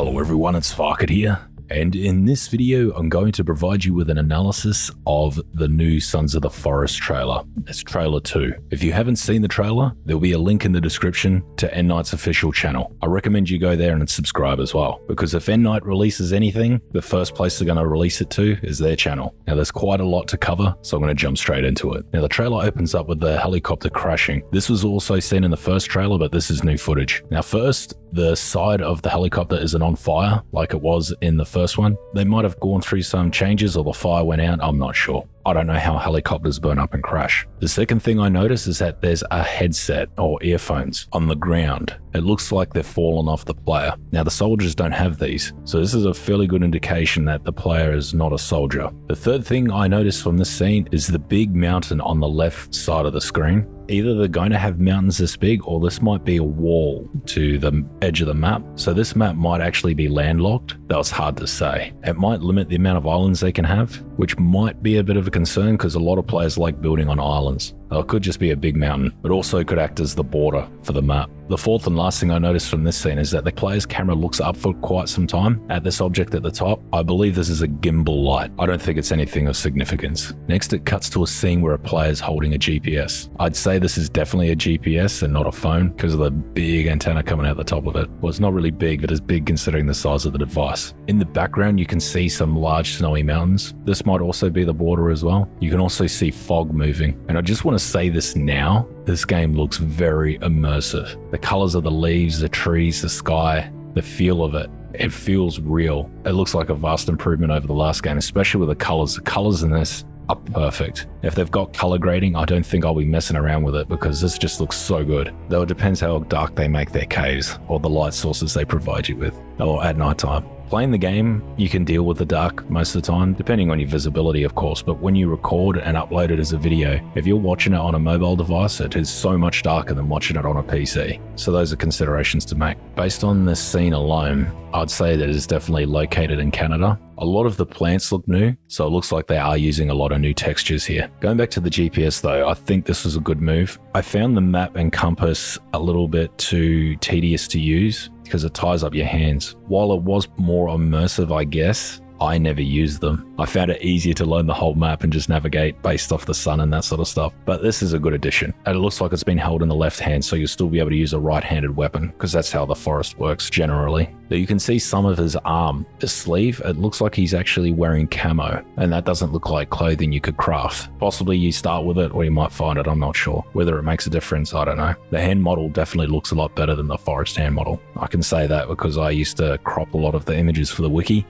Hello everyone, it's Farket here. And in this video, I'm going to provide you with an analysis of the new Sons of the Forest trailer. It's trailer 2. If you haven't seen the trailer, there'll be a link in the description to Endnight's official channel. I recommend you go there and subscribe as well, because if N-Night releases anything, the first place they're going to release it to is their channel. Now there's quite a lot to cover, so I'm going to jump straight into it. Now the trailer opens up with the helicopter crashing. This was also seen in the first trailer, but this is new footage. Now first, the side of the helicopter isn't on fire like it was in the first one. They might have gone through some changes or the fire went out, I'm not sure. I don't know how helicopters burn up and crash. The second thing I notice is that there's a headset or earphones on the ground. It looks like they've fallen off the player. Now the soldiers don't have these, so this is a fairly good indication that the player is not a soldier. The third thing I notice from this scene is the big mountain on the left side of the screen either they're going to have mountains this big or this might be a wall to the edge of the map. So this map might actually be landlocked. That was hard to say. It might limit the amount of islands they can have, which might be a bit of a concern because a lot of players like building on islands. It could just be a big mountain, but also could act as the border for the map. The fourth and last thing I noticed from this scene is that the player's camera looks up for quite some time at this object at the top. I believe this is a gimbal light. I don't think it's anything of significance. Next, it cuts to a scene where a player is holding a GPS. I'd say this is definitely a GPS and not a phone because of the big antenna coming out the top of it. Well, it's not really big, but it's big considering the size of the device. In the background, you can see some large snowy mountains. This might also be the border as well. You can also see fog moving. And I just want to say this now this game looks very immersive. The colors of the leaves, the trees, the sky, the feel of it. It feels real. It looks like a vast improvement over the last game, especially with the colors. The colors in this are perfect. If they've got color grading, I don't think I'll be messing around with it because this just looks so good. Though it depends how dark they make their caves or the light sources they provide you with, or at night time. Playing the game, you can deal with the dark most of the time, depending on your visibility, of course. But when you record and upload it as a video, if you're watching it on a mobile device, it is so much darker than watching it on a PC. So those are considerations to make. Based on this scene alone, I'd say that it is definitely located in Canada. A lot of the plants look new, so it looks like they are using a lot of new textures here. Going back to the GPS though, I think this was a good move. I found the map and compass a little bit too tedious to use because it ties up your hands. While it was more immersive, I guess, I never used them. I found it easier to learn the whole map and just navigate based off the sun and that sort of stuff. But this is a good addition. And it looks like it's been held in the left hand, so you'll still be able to use a right-handed weapon, because that's how the forest works generally. But You can see some of his arm, his sleeve, it looks like he's actually wearing camo, and that doesn't look like clothing you could craft. Possibly you start with it or you might find it, I'm not sure. Whether it makes a difference, I don't know. The hand model definitely looks a lot better than the forest hand model. I can say that because I used to crop a lot of the images for the wiki,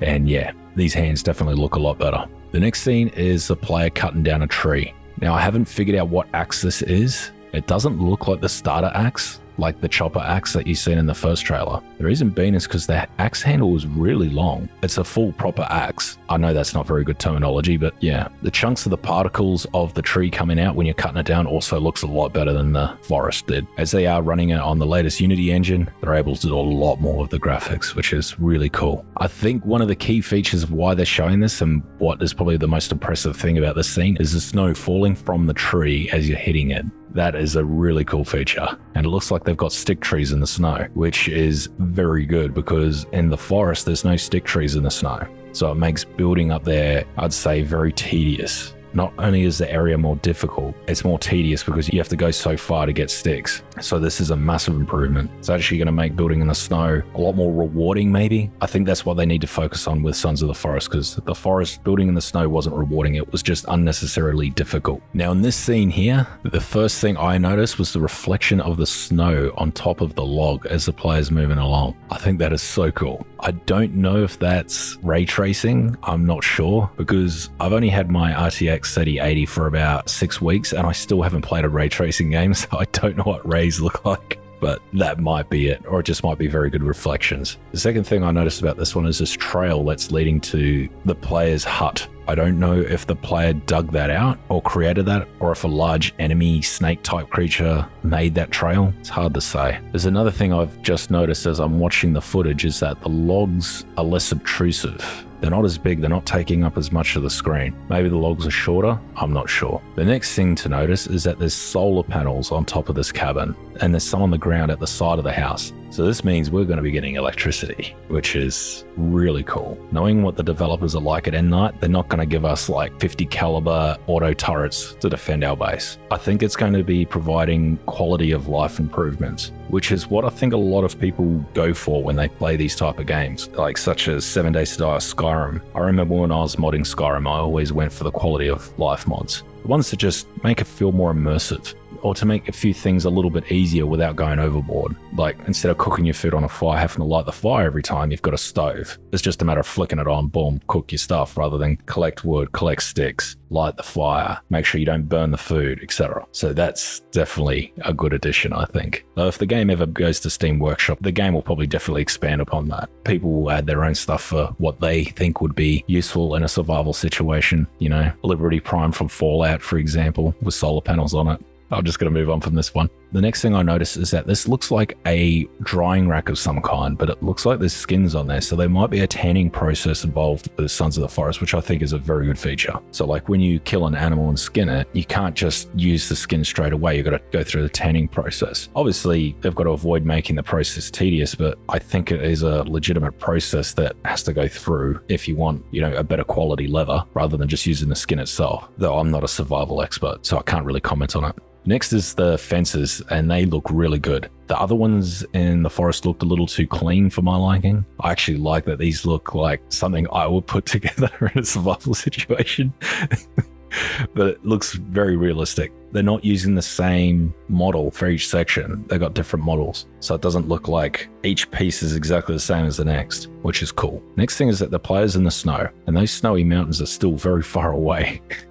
and yeah, these hands definitely look a lot better. The next scene is the player cutting down a tree. Now I haven't figured out what axe this is. It doesn't look like the starter axe, like the chopper axe that you seen in the first trailer. The reason being is because the axe handle is really long. It's a full proper axe. I know that's not very good terminology, but yeah. The chunks of the particles of the tree coming out when you're cutting it down also looks a lot better than the forest did. As they are running it on the latest Unity engine, they're able to do a lot more of the graphics, which is really cool. I think one of the key features of why they're showing this and what is probably the most impressive thing about this scene is the snow falling from the tree as you're hitting it. That is a really cool feature. And it looks like they've got stick trees in the snow, which is very good because in the forest, there's no stick trees in the snow. So it makes building up there, I'd say, very tedious. Not only is the area more difficult, it's more tedious because you have to go so far to get sticks. So this is a massive improvement. It's actually going to make building in the snow a lot more rewarding, maybe. I think that's what they need to focus on with Sons of the Forest because the forest building in the snow wasn't rewarding. It was just unnecessarily difficult. Now in this scene here, the first thing I noticed was the reflection of the snow on top of the log as the player's moving along. I think that is so cool. I don't know if that's ray tracing. I'm not sure because I've only had my RTX RTX 3080 for about six weeks, and I still haven't played a ray tracing game, so I don't know what rays look like. But that might be it, or it just might be very good reflections. The second thing I noticed about this one is this trail that's leading to the player's hut. I don't know if the player dug that out or created that, or if a large enemy snake type creature made that trail. It's hard to say. There's another thing I've just noticed as I'm watching the footage is that the logs are less obtrusive. They're not as big, they're not taking up as much of the screen. Maybe the logs are shorter, I'm not sure. The next thing to notice is that there's solar panels on top of this cabin, and there's some on the ground at the side of the house. So this means we're going to be getting electricity, which is really cool. Knowing what the developers are like at Endnight, they're not going to give us like 50 caliber auto turrets to defend our base. I think it's going to be providing quality of life improvements, which is what I think a lot of people go for when they play these type of games, like such as Seven Days to Die or Skyrim. I remember when I was modding Skyrim, I always went for the quality of life mods. The ones that just make it feel more immersive or to make a few things a little bit easier without going overboard. Like instead of cooking your food on a fire, having to light the fire every time, you've got a stove. It's just a matter of flicking it on, boom, cook your stuff rather than collect wood, collect sticks, light the fire, make sure you don't burn the food, etc. So that's definitely a good addition, I think. Though if the game ever goes to Steam Workshop, the game will probably definitely expand upon that. People will add their own stuff for what they think would be useful in a survival situation. You know, Liberty Prime from Fallout, for example, with solar panels on it. I'm just going to move on from this one. The next thing I notice is that this looks like a drying rack of some kind, but it looks like there's skins on there. So there might be a tanning process involved with the Sons of the Forest, which I think is a very good feature. So like when you kill an animal and skin it, you can't just use the skin straight away. You've got to go through the tanning process. Obviously, they've got to avoid making the process tedious, but I think it is a legitimate process that has to go through if you want, you know, a better quality leather rather than just using the skin itself. Though I'm not a survival expert, so I can't really comment on it. Next is the fences, and they look really good. The other ones in the forest looked a little too clean for my liking. I actually like that these look like something I would put together in a survival situation. but it looks very realistic. They're not using the same model for each section. They've got different models. So it doesn't look like each piece is exactly the same as the next, which is cool. Next thing is that the player's in the snow, and those snowy mountains are still very far away.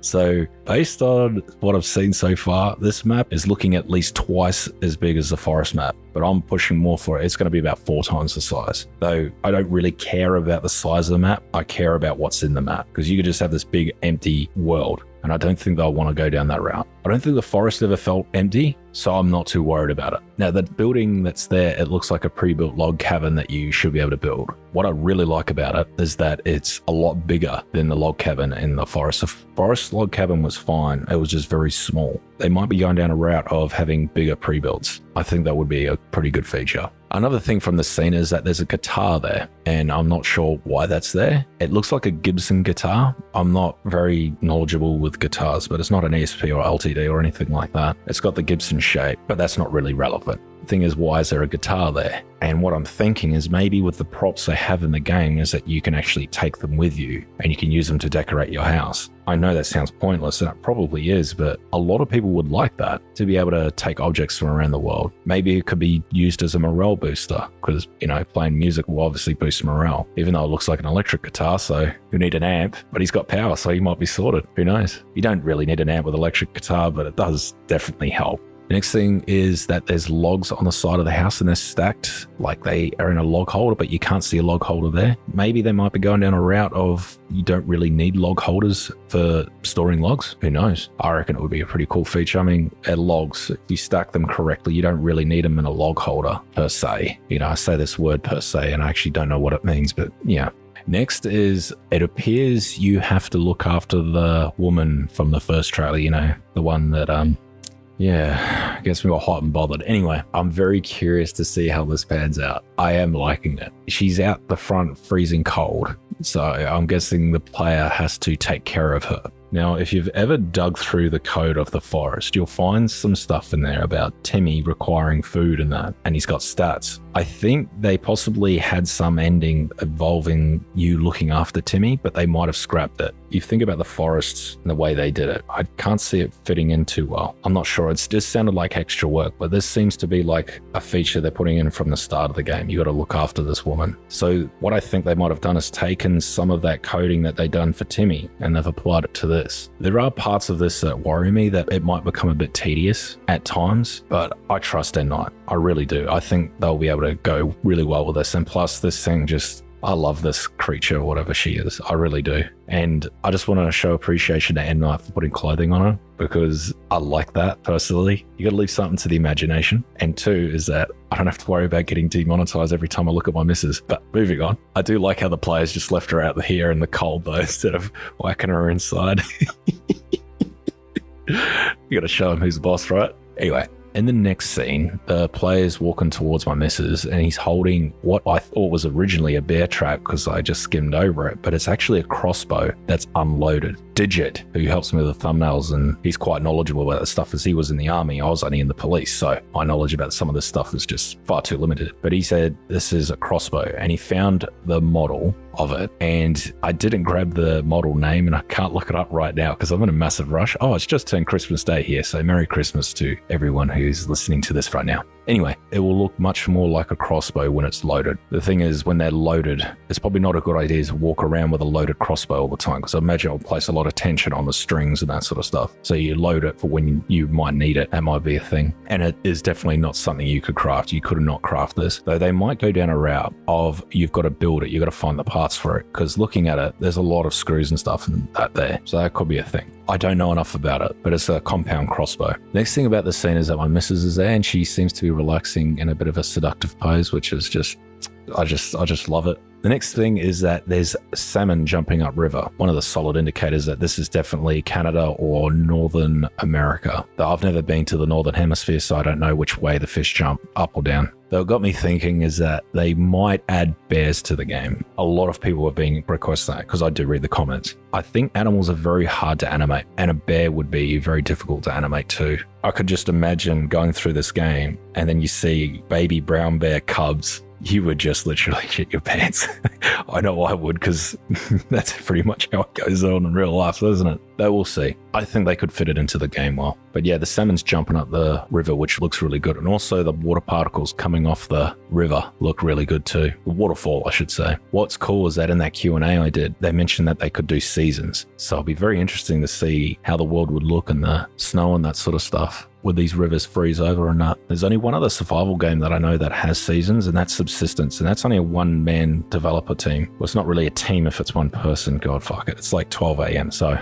So, based on what I've seen so far, this map is looking at least twice as big as the forest map, but I'm pushing more for it. It's going to be about four times the size. Though I don't really care about the size of the map, I care about what's in the map because you could just have this big empty world and I don't think they'll want to go down that route. I don't think the forest ever felt empty, so I'm not too worried about it. Now, the building that's there, it looks like a pre-built log cabin that you should be able to build. What I really like about it is that it's a lot bigger than the log cabin in the forest. The forest log cabin was fine, it was just very small. They might be going down a route of having bigger pre-builds. I think that would be a pretty good feature. Another thing from the scene is that there's a guitar there, and I'm not sure why that's there. It looks like a Gibson guitar. I'm not very knowledgeable with guitars, but it's not an ESP or LTD or anything like that. It's got the Gibson shape, but that's not really relevant thing is, why is there a guitar there? And what I'm thinking is maybe with the props they have in the game is that you can actually take them with you and you can use them to decorate your house. I know that sounds pointless and it probably is, but a lot of people would like that to be able to take objects from around the world. Maybe it could be used as a morale booster because, you know, playing music will obviously boost morale, even though it looks like an electric guitar. So you need an amp, but he's got power, so he might be sorted. Who knows? You don't really need an amp with electric guitar, but it does definitely help. The next thing is that there's logs on the side of the house and they're stacked like they are in a log holder, but you can't see a log holder there. Maybe they might be going down a route of you don't really need log holders for storing logs. Who knows? I reckon it would be a pretty cool feature. I mean, at logs, if you stack them correctly, you don't really need them in a log holder per se. You know, I say this word per se and I actually don't know what it means, but yeah. Next is it appears you have to look after the woman from the first trailer, you know, the one that um yeah, gets me all hot and bothered. Anyway, I'm very curious to see how this pans out. I am liking it. She's out the front freezing cold, so I'm guessing the player has to take care of her. Now, if you've ever dug through the code of the forest, you'll find some stuff in there about Timmy requiring food and that, and he's got stats. I think they possibly had some ending involving you looking after Timmy, but they might have scrapped it. You think about the forests and the way they did it, I can't see it fitting in too well. I'm not sure. It just sounded like extra work, but this seems to be like a feature they're putting in from the start of the game. You got to look after this woman. So, what I think they might have done is taken some of that coding that they done for Timmy and they've applied it to this. There are parts of this that worry me that it might become a bit tedious at times, but I trust Endnight. I really do. I think they'll be able to go really well with this. And plus, this thing just I love this creature, whatever she is. I really do. And I just want to show appreciation to Endnight for putting clothing on her because I like that personally. You got to leave something to the imagination. And two is that I don't have to worry about getting demonetized every time I look at my missus. But moving on, I do like how the players just left her out here in the cold though, instead of whacking her inside. you got to show them who's boss, right? Anyway, In the next scene, the player's walking towards my missus and he's holding what I thought was originally a bear trap because I just skimmed over it, but it's actually a crossbow that's unloaded. Digit, who helps me with the thumbnails, and he's quite knowledgeable about the stuff as he was in the army. I was only in the police, so my knowledge about some of this stuff is just far too limited. But he said this is a crossbow, and he found the model of it. And I didn't grab the model name, and I can't look it up right now because I'm in a massive rush. Oh, it's just turned Christmas Day here, so Merry Christmas to everyone who's listening to this right now. Anyway, it will look much more like a crossbow when it's loaded. The thing is, when they're loaded, it's probably not a good idea to walk around with a loaded crossbow all the time because I imagine it'll place a lot of tension on the strings and that sort of stuff. So you load it for when you might need it. That might be a thing. And it is definitely not something you could craft. You could not craft this, though they might go down a route of you've got to build it, you've got to find the parts for it because looking at it, there's a lot of screws and stuff and that there. So that could be a thing. I don't know enough about it, but it's a compound crossbow. Next thing about the scene is that my missus is there and she seems to be relaxing in a bit of a seductive pose, which is just, I just, I just love it. The next thing is that there's salmon jumping upriver. One of the solid indicators that this is definitely Canada or Northern America. Though I've never been to the Northern Hemisphere, so I don't know which way the fish jump, up or down. Though it got me thinking is that they might add bears to the game. A lot of people have been requesting that because I do read the comments. I think animals are very hard to animate, and a bear would be very difficult to animate too. I could just imagine going through this game and then you see baby brown bear cubs you would just literally shit your pants. I know I would because that's pretty much how it goes on in real life, isn't it? They will see. I think they could fit it into the game well. But yeah, the salmon's jumping up the river, which looks really good. And also the water particles coming off the river look really good too. The waterfall, I should say. What's cool is that in that Q&A I did, they mentioned that they could do seasons. So it'll be very interesting to see how the world would look in the snow and that sort of stuff would these rivers freeze over or not? There's only one other survival game that I know that has seasons, and that's Subsistence, and that's only a one man developer team. Well, it's not really a team if it's one person. God, fuck it. It's like 12 a.m. So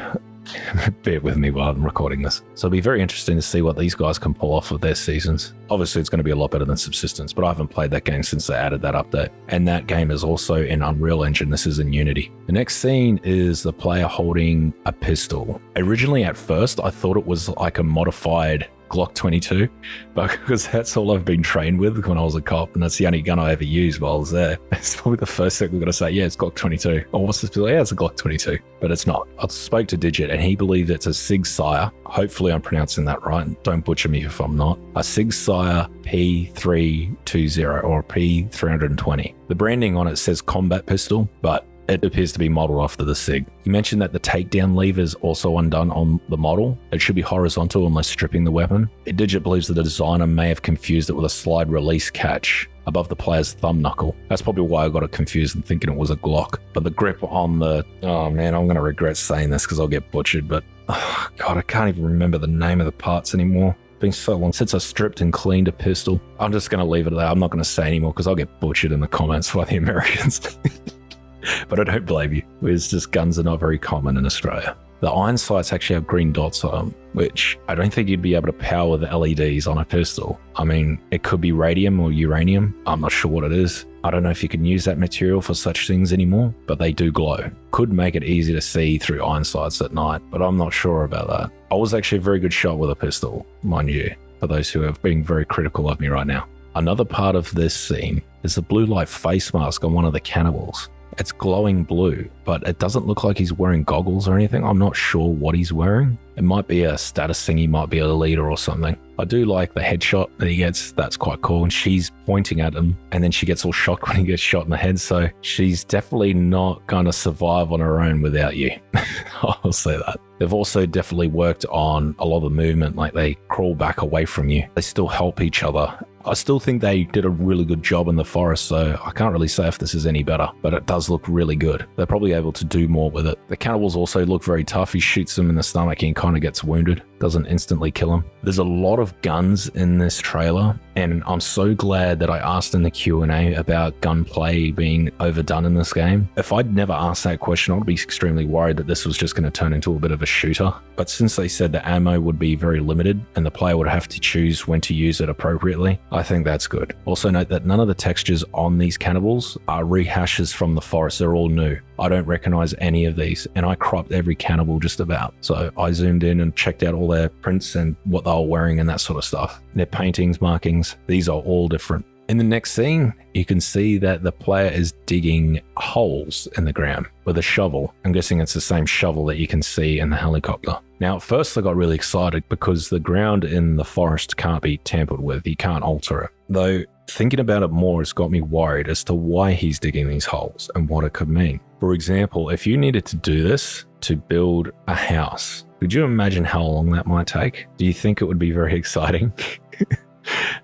bear with me while I'm recording this. So it'll be very interesting to see what these guys can pull off with their seasons. Obviously, it's going to be a lot better than Subsistence, but I haven't played that game since they added that update. And that game is also in Unreal Engine. This is in Unity. The next scene is the player holding a pistol. Originally, at first, I thought it was like a modified Glock 22, because that's all I've been trained with when I was a cop, and that's the only gun I ever used while I was there. It's probably the first thing we're going to say, yeah, it's Glock 22. Or what's this? Yeah, it's a Glock 22, but it's not. I spoke to Digit, and he believed it's a Sig Sauer. Hopefully, I'm pronouncing that right. Don't butcher me if I'm not. A Sig Sauer P320 or P320. The branding on it says combat pistol, but it appears to be modeled after the SIG. You mentioned that the takedown lever is also undone on the model. It should be horizontal unless stripping the weapon. It digit believes that the designer may have confused it with a slide release catch above the player's thumb knuckle. That's probably why I got it confused and thinking it was a Glock. But the grip on the... Oh man, I'm going to regret saying this because I'll get butchered, but... Oh, God, I can't even remember the name of the parts anymore It's been so long since I stripped and cleaned a pistol. I'm just going to leave it at that. I'm not going to say anymore because I'll get butchered in the comments by the Americans. but I don't blame you. It's just guns are not very common in Australia. The iron sights actually have green dots on them, which I don't think you'd be able to power the LEDs on a pistol. I mean, it could be radium or uranium. I'm not sure what it is. I don't know if you can use that material for such things anymore, but they do glow. Could make it easy to see through iron sights at night, but I'm not sure about that. I was actually a very good shot with a pistol, mind you, for those who are being very critical of me right now. Another part of this scene is the blue light face mask on one of the cannibals. It's glowing blue, but it doesn't look like he's wearing goggles or anything. I'm not sure what he's wearing. It might be a status thing, he might be a leader or something. I do like the headshot that he gets. That's quite cool. And she's pointing at him, and then she gets all shocked when he gets shot in the head. So she's definitely not going to survive on her own without you. I'll say that. They've also definitely worked on a lot of the movement, like they crawl back away from you. They still help each other I still think they did a really good job in the forest, so I can't really say if this is any better, but it does look really good. They're probably able to do more with it. The cannibals also look very tough. He shoots them in the stomach and kind of gets wounded, doesn't instantly kill him. There's a lot of guns in this trailer, and I'm so glad that I asked in the Q&A about gunplay being overdone in this game. If I'd never asked that question, I'd be extremely worried that this was just going to turn into a bit of a shooter. But since they said the ammo would be very limited and the player would have to choose when to use it appropriately, I think that's good. Also note that none of the textures on these cannibals are rehashes from the forest, they're all new. I don't recognize any of these, and I cropped every cannibal just about. So I zoomed in and checked out all their prints and what they were wearing and that sort of stuff. Their paintings, markings, these are all different. In the next scene, you can see that the player is digging holes in the ground with a shovel. I'm guessing it's the same shovel that you can see in the helicopter. Now, at first I got really excited because the ground in the forest can't be tampered with. You can't alter it. Though, thinking about it more has got me worried as to why he's digging these holes and what it could mean. For example, if you needed to do this to build a house, could you imagine how long that might take? Do you think it would be very exciting?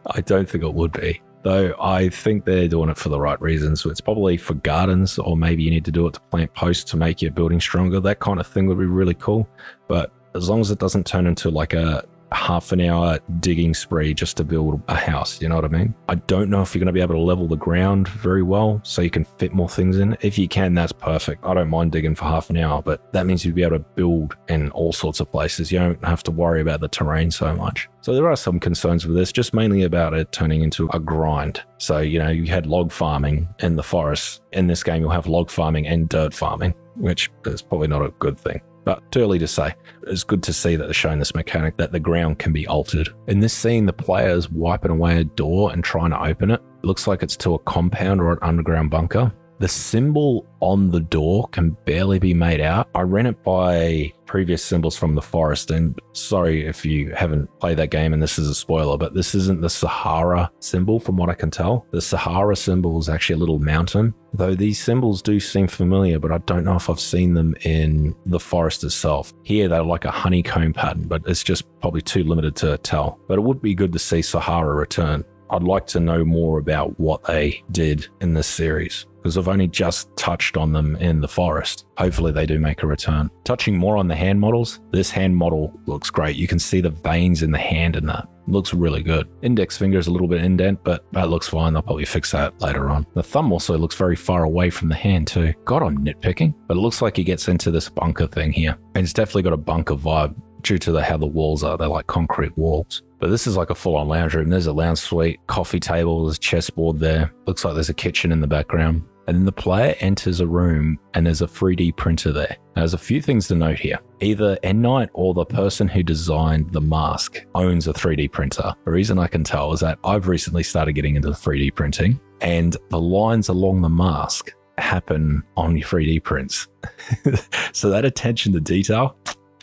I don't think it would be though I think they're doing it for the right reasons. So it's probably for gardens, or maybe you need to do it to plant posts to make your building stronger. That kind of thing would be really cool. But as long as it doesn't turn into like a half an hour digging spree just to build a house. You know what I mean? I don't know if you're going to be able to level the ground very well so you can fit more things in. If you can, that's perfect. I don't mind digging for half an hour, but that means you'd be able to build in all sorts of places. You don't have to worry about the terrain so much. So there are some concerns with this, just mainly about it turning into a grind. So, you know, you had log farming in the forest. In this game, you'll have log farming and dirt farming, which is probably not a good thing but too early to say. It's good to see that they're showing this mechanic that the ground can be altered. In this scene, the player is wiping away a door and trying to open it. it looks like it's to a compound or an underground bunker. The symbol on the door can barely be made out. I ran it by previous symbols from the forest, and sorry if you haven't played that game and this is a spoiler, but this isn't the Sahara symbol from what I can tell. The Sahara symbol is actually a little mountain, though these symbols do seem familiar, but I don't know if I've seen them in the forest itself. Here they're like a honeycomb pattern, but it's just probably too limited to tell. But it would be good to see Sahara return. I'd like to know more about what they did in this series because I've only just touched on them in the forest. Hopefully, they do make a return. Touching more on the hand models, this hand model looks great. You can see the veins in the hand in that. looks really good. Index finger is a little bit indent, but that looks fine. They'll probably fix that later on. The thumb also looks very far away from the hand, too. God, I'm nitpicking, but it looks like he gets into this bunker thing here. And it's definitely got a bunker vibe due to the, how the walls are. They're like concrete walls. But this is like a full on lounge room. There's a lounge suite, coffee table, there's a chessboard there. Looks like there's a kitchen in the background. And then the player enters a room and there's a 3D printer there. Now, there's a few things to note here. Either Endnight or the person who designed the mask owns a 3D printer. The reason I can tell is that I've recently started getting into 3D printing and the lines along the mask happen on your 3D prints. so that attention to detail,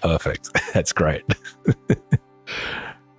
perfect. That's great.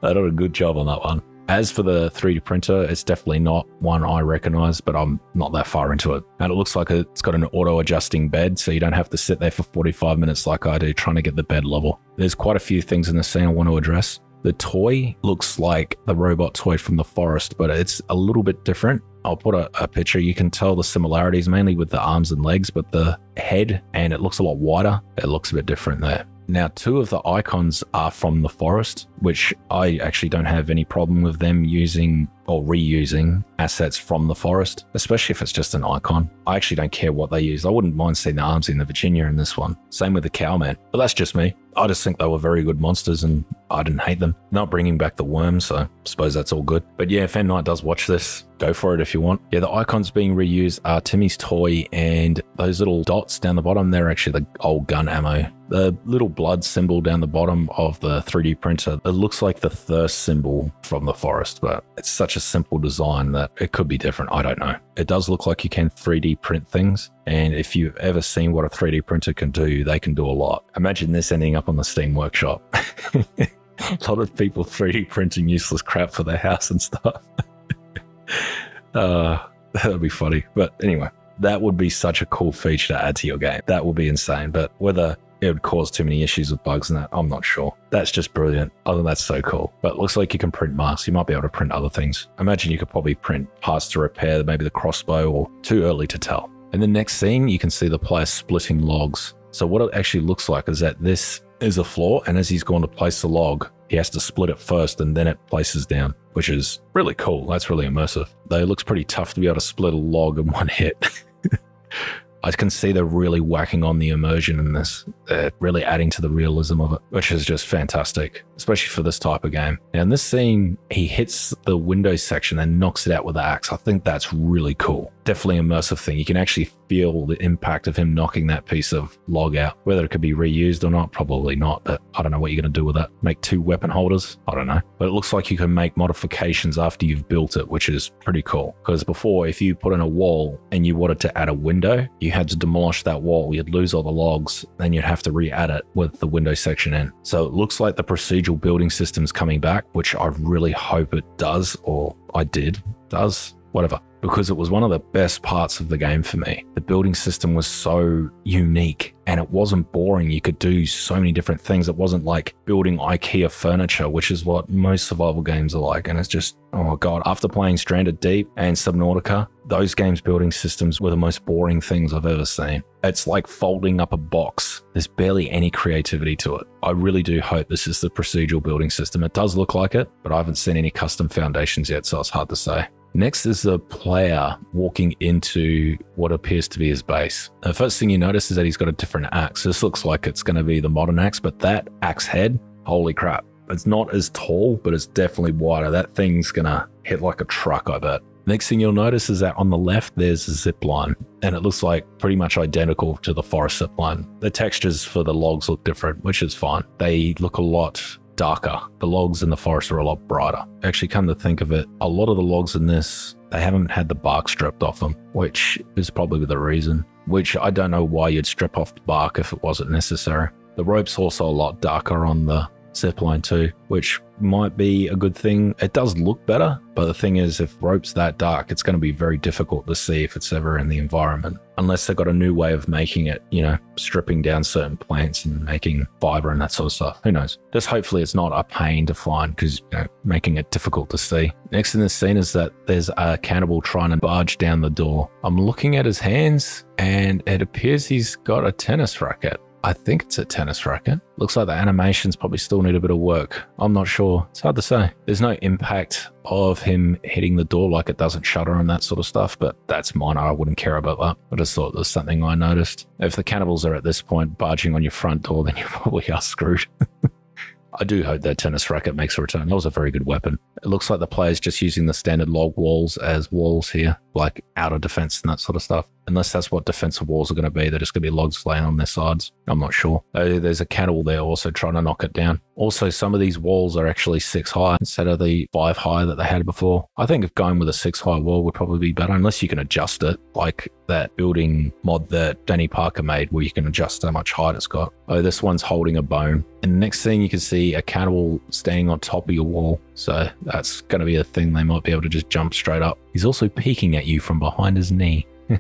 They did a good job on that one. As for the 3D printer, it's definitely not one I recognize, but I'm not that far into it. And it looks like it's got an auto adjusting bed, so you don't have to sit there for 45 minutes like I do trying to get the bed level. There's quite a few things in the scene I want to address. The toy looks like the robot toy from the forest, but it's a little bit different. I'll put a, a, picture. You can tell the similarities mainly with the arms and legs, but the head and it looks a lot wider. It looks a bit different there. Now, two of the icons are from the forest, which I actually don't have any problem with them using or reusing assets from the forest, especially if it's just an icon. I actually don't care what they use. I wouldn't mind seeing the arms in the Virginia in this one. Same with the cowman, but that's just me. I just think they were very good monsters and I didn't hate them. Not bringing back the worm, so I suppose that's all good. But yeah, if Endnight does watch this, go for it if you want. Yeah, the icons being reused are Timmy's toy and those little dots down the bottom, they're actually the old gun ammo. The little blood symbol down the bottom of the 3D printer, it looks like the thirst symbol from the forest, but it's such a simple design that it could be different. I don't know. It does look like you can 3D print things. And if you've ever seen what a 3D printer can do, they can do a lot. Imagine this ending up on the Steam Workshop. a lot of people 3D printing useless crap for their house and stuff. uh, that'd be funny. But anyway, that would be such a cool feature to add to your game. That would be insane. But whether it would cause too many issues with bugs and that, I'm not sure. That's just brilliant. Oh, think that's so cool. But looks like you can print masks. You might be able to print other things. Imagine you could probably print parts to repair maybe the crossbow or too early to tell. In the next scene, you can see the player splitting logs. So what it actually looks like is that this is a floor, and as he's going to place the log, he has to split it first and then it places down, which is really cool. That's really immersive. Though it looks pretty tough to be able to split a log in one hit. I can see they're really whacking on the immersion in this. They're really adding to the realism of it, which is just fantastic, especially for this type of game. Now, in this scene, he hits the window section and knocks it out with the axe. I think that's really cool definitely immersive thing. You can actually feel the impact of him knocking that piece of log out. Whether it could be reused or not, probably not. But I don't know what you're going to do with that. Make two weapon holders? I don't know. But it looks like you can make modifications after you've built it, which is pretty cool. Because before, if you put in a wall and you wanted to add a window, you had to demolish that wall. You'd lose all the logs, then you'd have to re-add it with the window section in. So it looks like the procedural building system's coming back, which I really hope it does, or I did, does, whatever because it was one of the best parts of the game for me. The building system was so unique and it wasn't boring. You could do so many different things. It wasn't like building IKEA furniture, which is what most survival games are like. And it's just, oh God, after playing Stranded Deep and Subnautica, those games' building systems were the most boring things I've ever seen. It's like folding up a box. There's barely any creativity to it. I really do hope this is the procedural building system. It does look like it, but I haven't seen any custom foundations yet, so it's hard to say. Next is the player walking into what appears to be his base. The first thing you notice is that he's got a different axe. This looks like it's going to be the modern axe, but that axe head, holy crap. It's not as tall, but it's definitely wider. That thing's going to hit like a truck, I bet. Next thing you'll notice is that on the left, there's a zip line, and it looks like pretty much identical to the forest zip line. The textures for the logs look different, which is fine. They look a lot darker. The logs in the forest are a lot brighter. Actually, come to think of it, a lot of the logs in this, they haven't had the bark stripped off them, which is probably the reason. Which I don't know why you'd strip off the bark if it wasn't necessary. The rope's also a lot darker on the zipline too, which might be a good thing. It does look better, but the thing is, if rope's that dark, it's going to be very difficult to see if it's ever in the environment, unless they've got a new way of making it, you know, stripping down certain plants and making fiber and that sort of stuff. Who knows? Just hopefully it's not a pain to find because, you know, making it difficult to see. Next in the scene is that there's a cannibal trying to barge down the door. I'm looking at his hands and it appears he's got a tennis racket. I think it's a tennis racket. Looks like the animations probably still need a bit of work. I'm not sure. It's hard to say. There's no impact of him hitting the door like it doesn't shutter and that sort of stuff, but that's minor. I wouldn't care about that. I just thought there's something I noticed. If the cannibals are at this point barging on your front door, then you probably are screwed. I do hope that tennis racket makes a return. That was a very good weapon. It looks like the player's just using the standard log walls as walls here, like outer defense and that sort of stuff unless that's what defensive walls are going to be. They're just going to be logs laying on their sides. I'm not sure. Uh, there's a cannibal there also trying to knock it down. Also, some of these walls are actually six high instead of the five high that they had before. I think if going with a six high wall would probably be better, unless you can adjust it, like that building mod that Danny Parker made, where you can adjust how much height it's got. Oh, this one's holding a bone. And the next thing you can see a cannibal standing on top of your wall. So that's going to be a thing they might be able to just jump straight up. He's also peeking at you from behind his knee.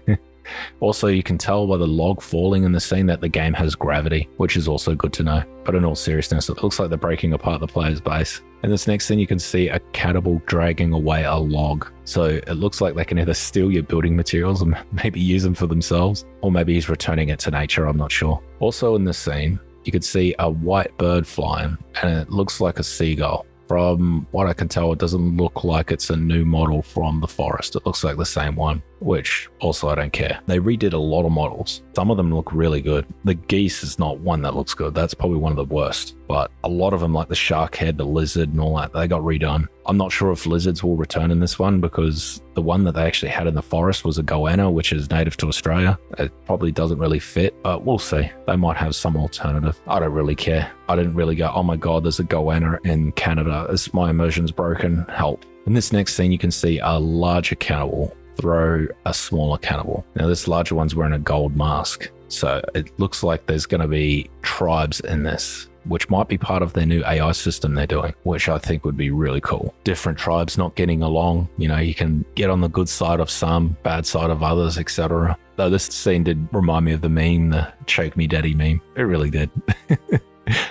Also, you can tell by the log falling in the scene that the game has gravity, which is also good to know. But in all seriousness, it looks like they're breaking apart the player's base. And this next thing you can see a cannibal dragging away a log. So it looks like they can either steal your building materials and maybe use them for themselves, or maybe he's returning it to nature, I'm not sure. Also in this scene, you could see a white bird flying and it looks like a seagull. From what I can tell, it doesn't look like it's a new model from the forest. It looks like the same one, which also I don't care. They redid a lot of models. Some of them look really good. The geese is not one that looks good. That's probably one of the worst. But a lot of them, like the shark head, the lizard, and all that, they got redone. I'm not sure if lizards will return in this one because the one that they actually had in the forest was a goanna, which is native to Australia. It probably doesn't really fit, but we'll see. They might have some alternative. I don't really care. I didn't really go, oh my god, there's a goanna in Canada. Is my immersion's broken? Help. In this next scene, you can see a larger cannibal throw a smaller cannibal. Now, this larger one's wearing a gold mask. So it looks like there's going to be tribes in this which might be part of their new AI system they're doing, which I think would be really cool. Different tribes not getting along, you know, you can get on the good side of some, bad side of others, etc. Though this scene did remind me of the meme, the choke me daddy meme. It really did.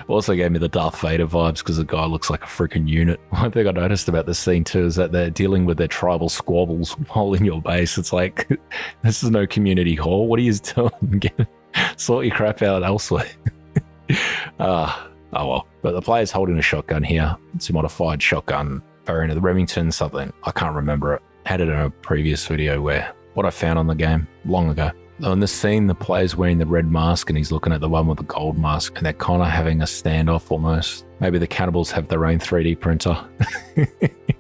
also gave me the Darth Vader vibes because the guy looks like a freaking unit. One thing I noticed about this scene too is that they're dealing with their tribal squabbles while in your base. It's like, this is no community hall. What are you doing? Sort your crap out elsewhere. Ah, oh well. But the player's holding a shotgun here. It's a modified shotgun variant of the Remington something. I can't remember it. Had it in a previous video where what I found on the game long ago. So in this scene, the player's wearing the red mask and he's looking at the one with the gold mask, and they're kind of having a standoff almost. Maybe the cannibals have their own 3D printer.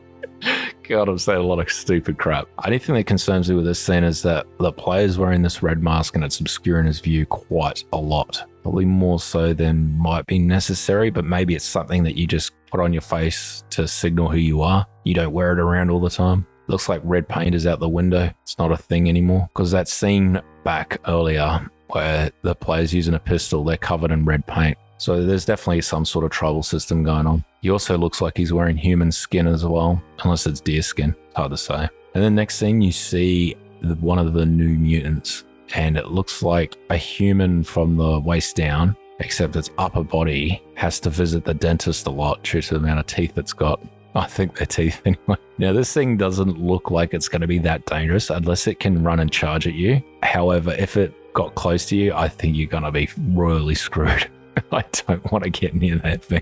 God, I'm saying a lot of stupid crap. Anything that concerns me with this scene is that the player's wearing this red mask and it's obscuring his view quite a lot. Probably more so than might be necessary, but maybe it's something that you just put on your face to signal who you are. You don't wear it around all the time. Looks like red paint is out the window. It's not a thing anymore. Because that scene back earlier where the player's using a pistol, they're covered in red paint. So there's definitely some sort of trouble system going on. He also looks like he's wearing human skin as well, unless it's deer skin. It's Hard to say. And then next thing you see one of the new mutants, and it looks like a human from the waist down, except its upper body has to visit the dentist a lot due to the amount of teeth it's got. I think they're teeth anyway. Now, this thing doesn't look like it's going to be that dangerous unless it can run and charge at you. However, if it got close to you, I think you're going to be royally screwed. I don't want to get near that thing.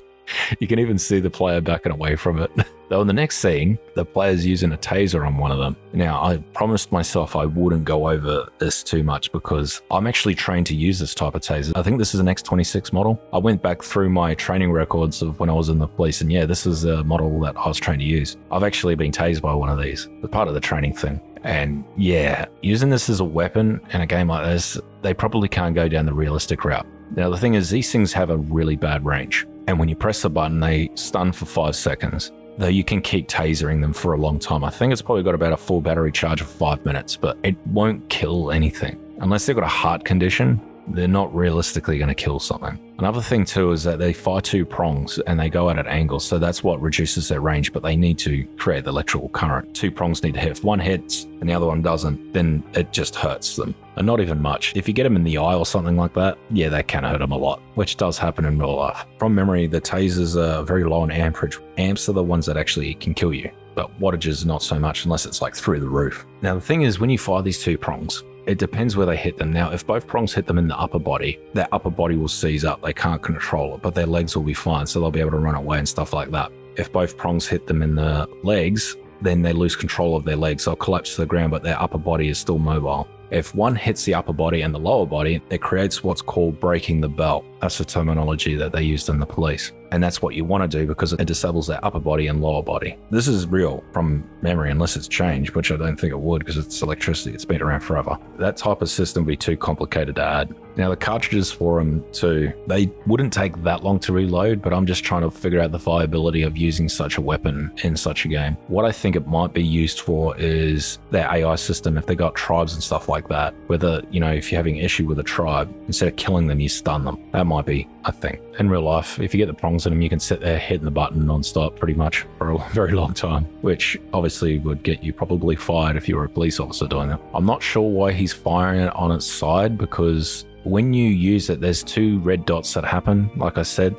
You can even see the player backing away from it. Though in the next scene, the player's using a taser on one of them. Now, I promised myself I wouldn't go over this too much because I'm actually trained to use this type of taser. I think this is an X26 model. I went back through my training records of when I was in the police, and yeah, this is a model that I was trained to use. I've actually been tased by one of these, as part of the training thing. And yeah, using this as a weapon in a game like this, they probably can't go down the realistic route. Now, the thing is, these things have a really bad range. And when you press the button, they stun for five seconds though you can keep tasering them for a long time. I think it's probably got about a full battery charge of five minutes, but it won't kill anything. Unless they've got a heart condition, they're not realistically going to kill something. Another thing too is that they fire two prongs and they go out at angles, so that's what reduces their range, but they need to create the electrical current. Two prongs need to hit. If one hits and the other one doesn't, then it just hurts them. And not even much. If you get them in the eye or something like that, yeah, that can hurt them a lot, which does happen in real life. From memory, the tasers are very low on amperage. Amps are the ones that actually can kill you but wattage is not so much unless it's like through the roof. Now, the thing is, when you fire these two prongs, it depends where they hit them. Now, if both prongs hit them in the upper body, their upper body will seize up. They can't control it, but their legs will be fine, so they'll be able to run away and stuff like that. If both prongs hit them in the legs, then they lose control of their legs. They'll collapse to the ground, but their upper body is still mobile. If one hits the upper body and the lower body, it creates what's called breaking the belt. That's the terminology that they used in the police. And that's what you want to do because it disables their upper body and lower body. This is real from memory, unless it's changed, which I don't think it would because it's electricity. It's been around forever. That type of system would be too complicated to add. Now, the cartridges for them too, they wouldn't take that long to reload, but I'm just trying to figure out the viability of using such a weapon in such a game. What I think it might be used for is their AI system if they got tribes and stuff like that. Whether, you know, if you're having issue with a tribe, instead of killing them, you stun them. That might be a thing. In real life, if you get the prongs in them, you can sit there hitting the button non-stop pretty much for a very long time, which obviously would get you probably fired if you were a police officer doing that. I'm not sure why he's firing it on its side because when you use it, there's two red dots that happen. Like I said,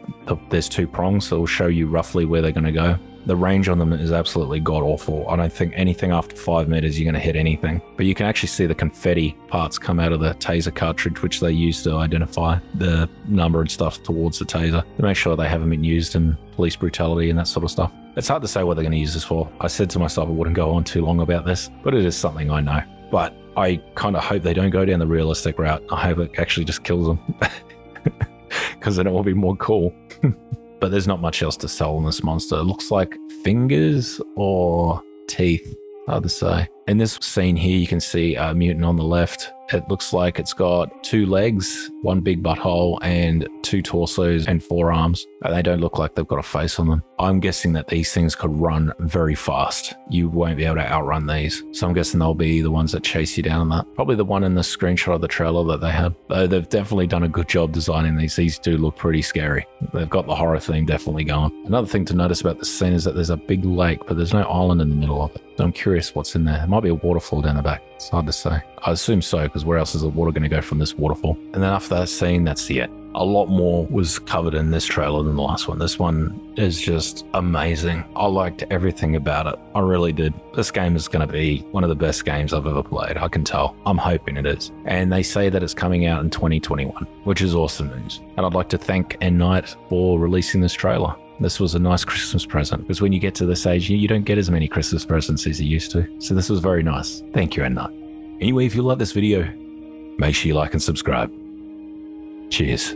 there's two prongs, so it'll show you roughly where they're going to go. The range on them is absolutely god awful. I don't think anything after five meters you're going to hit anything. But you can actually see the confetti parts come out of the taser cartridge, which they use to identify the number and stuff towards the taser to make sure they haven't been used in police brutality and that sort of stuff. It's hard to say what they're going to use this for. I said to myself I wouldn't go on too long about this, but it is something I know. But I kind of hope they don't go down the realistic route. I hope it actually just kills them. Because then it will be more cool. but there's not much else to sell on this monster. It looks like fingers or teeth, hard to say. In this scene here, you can see a mutant on the left it looks like it's got two legs, one big butthole, and two torsos and forearms. And they don't look like they've got a face on them. I'm guessing that these things could run very fast. You won't be able to outrun these. So I'm guessing they'll be the ones that chase you down that. Probably the one in the screenshot of the trailer that they had. Though they've definitely done a good job designing these. These do look pretty scary. They've got the horror theme definitely going. Another thing to notice about this scene is that there's a big lake, but there's no island in the middle of it. So I'm curious what's in there. It might be a waterfall down the back. It's hard to say. I assume so, because where else is the water going to go from this waterfall? And then after that scene, that's the end. A lot more was covered in this trailer than the last one. This one is just amazing. I liked everything about it. I really did. This game is going to be one of the best games I've ever played. I can tell. I'm hoping it is. And they say that it's coming out in 2021, which is awesome news. And I'd like to thank Endnight for releasing this trailer. This was a nice Christmas present because when you get to this age, you don't get as many Christmas presents as you used to. So this was very nice. Thank you, Endnight. Anyway, if you like this video, make sure you like and subscribe. Cheers.